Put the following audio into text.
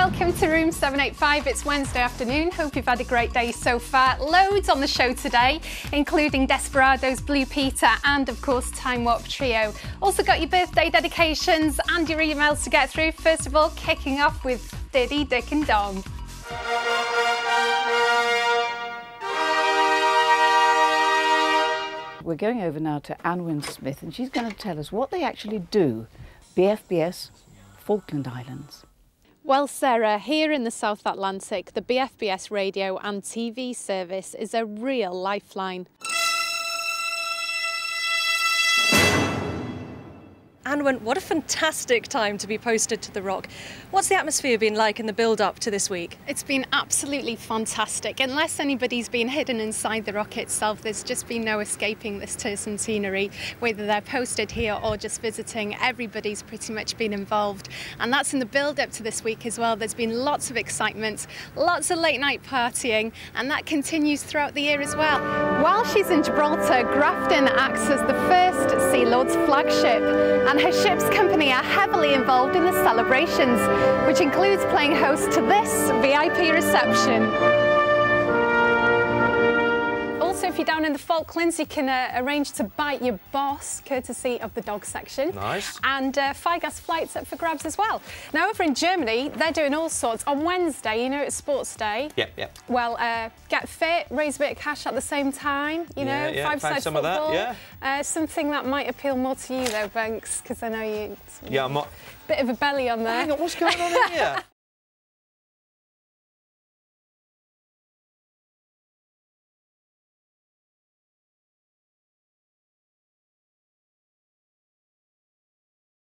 welcome to Room 785. It's Wednesday afternoon. Hope you've had a great day so far. Loads on the show today, including Desperados, Blue Peter, and of course, Time Warp Trio. Also, got your birthday dedications and your emails to get through. First of all, kicking off with Diddy, Dick, and Dom. We're going over now to Annwen Smith, and she's going to tell us what they actually do. BFBS Falkland Islands. Well, Sarah, here in the South Atlantic, the BFBS radio and TV service is a real lifeline. Annwen, what a fantastic time to be posted to the Rock. What's the atmosphere been like in the build up to this week? It's been absolutely fantastic. Unless anybody's been hidden inside the rock itself, there's just been no escaping this tercentenary, whether they're posted here or just visiting. Everybody's pretty much been involved. And that's in the build up to this week as well. There's been lots of excitement, lots of late night partying, and that continues throughout the year as well. While she's in Gibraltar, Grafton acts as the first Lords flagship. And her ship's company are heavily involved in the celebrations, which includes playing host to this VIP reception. If you're down in the Falklands, you can uh, arrange to bite your boss, courtesy of the dog section. Nice. And uh, FIGAS flights up for grabs as well. Now, over in Germany, they're doing all sorts. On Wednesday, you know, it's Sports Day. Yep, yep. Well, uh, get fit, raise a bit of cash at the same time. You know, yeah, five-side fancy some of that, football. yeah. Uh, something that might appeal more to you, though, Banks, because I know you. Yeah, I'm not. Bit of a belly on there. Hang on, what's going on here?